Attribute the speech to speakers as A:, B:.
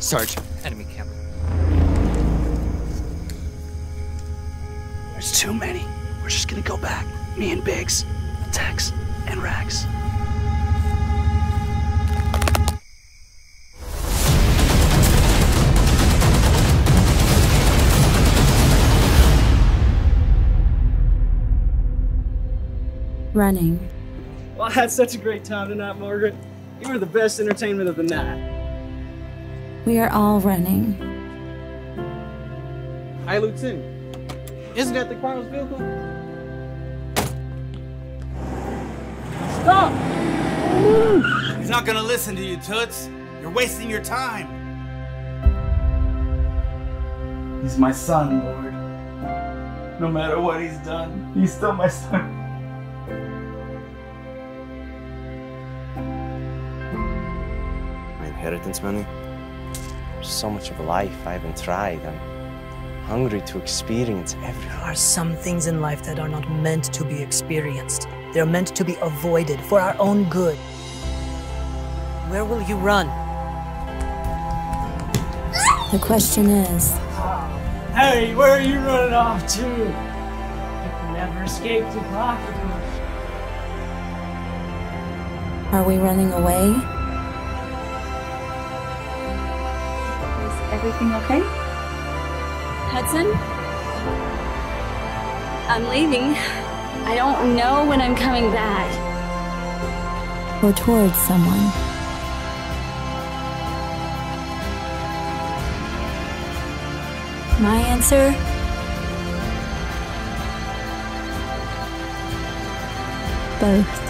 A: Sarge, enemy camp.
B: There's too many. We're just gonna go back. Me and Biggs, Tex, and Rax.
C: Running.
D: Well, I had such a great time tonight, Margaret. You were the best entertainment of the night.
C: We are all running.
D: Hey, Lieutenant. Isn't that the colonel's vehicle? Stop!
E: He's not gonna listen to you, Toots. You're wasting your time.
F: He's my son, Lord. No matter what he's done, he's still my son.
G: My inheritance money? There's so much of life I haven't tried. I'm hungry to experience everything.
H: There are some things in life that are not meant to be experienced. They're meant to be avoided for our own good. Where will you run?
C: The question is
D: Hey, where are you running off to? You can never escape the pocketbook.
C: are we running away?
I: Everything okay? Hudson? I'm leaving. I don't know when I'm coming back.
C: Or towards someone? My answer? Both.